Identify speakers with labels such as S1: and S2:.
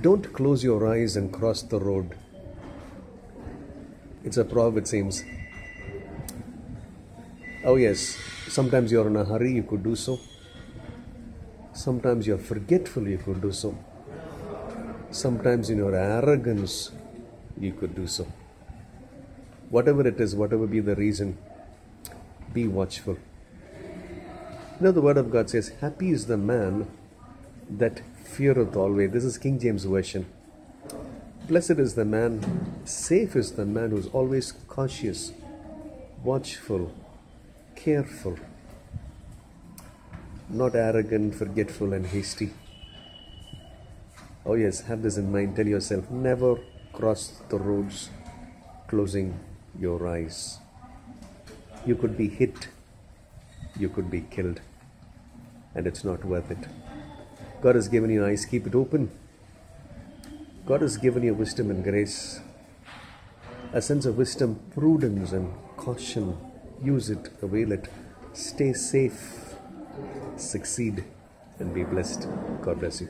S1: Don't close your eyes and cross the road. It's a proverb, it seems. Oh, yes, sometimes you're in a hurry, you could do so. Sometimes you're forgetful, you could do so. Sometimes in your arrogance, you could do so. Whatever it is, whatever be the reason, be watchful. You know, the Word of God says, Happy is the man that feareth always. This is King James Version. Blessed is the man, safe is the man who's always cautious, watchful, careful, not arrogant, forgetful, and hasty. Oh, yes, have this in mind. Tell yourself never cross the roads closing your eyes. You could be hit, you could be killed, and it's not worth it. God has given you eyes, keep it open. God has given you wisdom and grace, a sense of wisdom, prudence, and caution. Use it, avail it. Stay safe, succeed, and be blessed. God bless you.